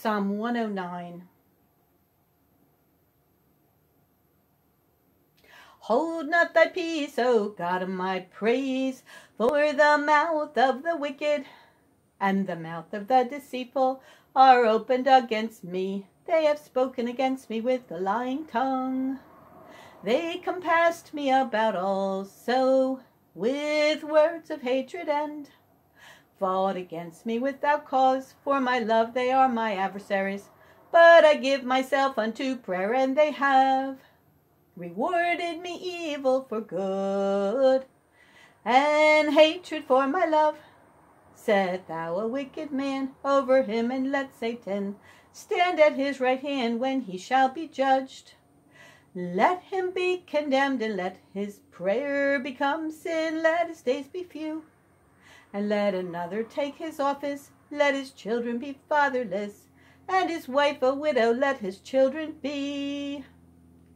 Psalm 109. Hold not thy peace, O God of my praise, for the mouth of the wicked and the mouth of the deceitful are opened against me. They have spoken against me with the lying tongue. They compassed me about also with words of hatred and fought against me without cause. For my love they are my adversaries. But I give myself unto prayer, and they have rewarded me evil for good, and hatred for my love. Set thou a wicked man over him, and let Satan stand at his right hand when he shall be judged. Let him be condemned, and let his prayer become sin. Let his days be few, and let another take his office. Let his children be fatherless, and his wife a widow. Let his children be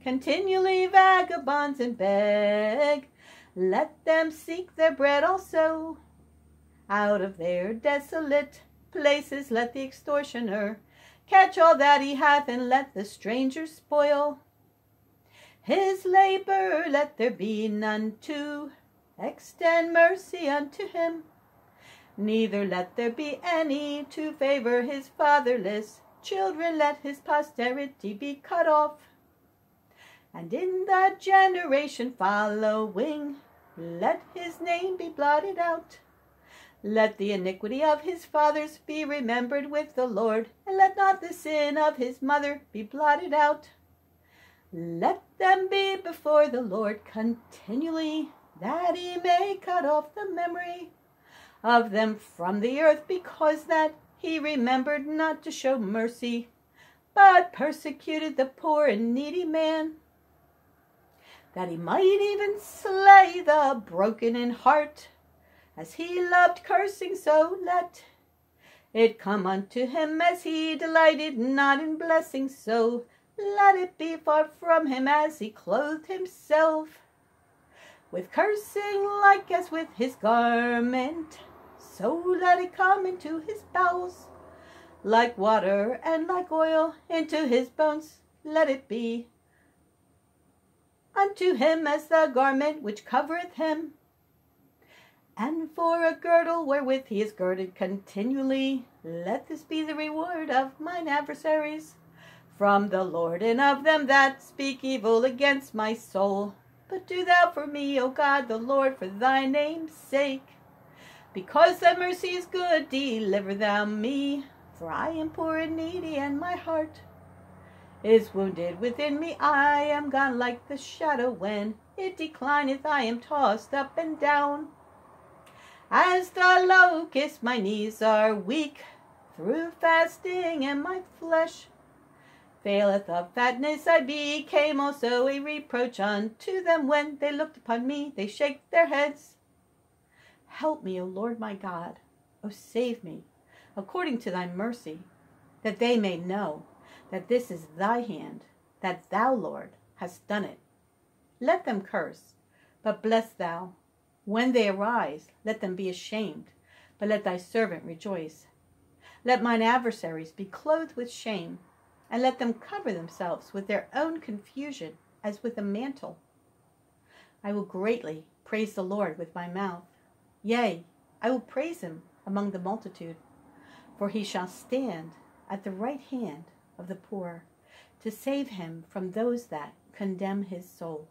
continually vagabonds and beg. Let them seek their bread also. Out of their desolate places let the extortioner catch all that he hath, and let the stranger spoil his labor. Let there be none to extend mercy unto him. Neither let there be any to favor his fatherless children. Let his posterity be cut off. And in the generation following, let his name be blotted out. Let the iniquity of his fathers be remembered with the Lord, and let not the sin of his mother be blotted out. Let them be before the Lord continually, that he may cut off the memory of them from the earth, because that he remembered not to show mercy, but persecuted the poor and needy man, that he might even slay the broken in heart, as he loved cursing, so let it come unto him as he delighted not in blessing, so let it be far from him as he clothed himself with cursing like as with his garment. So let it come into his bowels like water and like oil into his bones. Let it be unto him as the garment which covereth him, and for a girdle wherewith he is girded continually. Let this be the reward of mine adversaries from the Lord, and of them that speak evil against my soul. But do thou for me, O God the Lord, for thy name's sake. Because thy mercy is good, deliver thou me, for I am poor and needy, and my heart is wounded within me. I am gone like the shadow when it declineth. I am tossed up and down. As the locust, my knees are weak through fasting, and my flesh faileth of fatness. I became also a reproach unto them when they looked upon me. They shake their heads. Help me, O Lord my God. O save me, according to thy mercy, that they may know that this is thy hand, that thou, Lord, hast done it. Let them curse, but bless thou. When they arise, let them be ashamed, but let thy servant rejoice. Let mine adversaries be clothed with shame, and let them cover themselves with their own confusion as with a mantle. I will greatly praise the Lord with my mouth. Yea, I will praise him among the multitude, for he shall stand at the right hand of the poor, to save him from those that condemn his soul.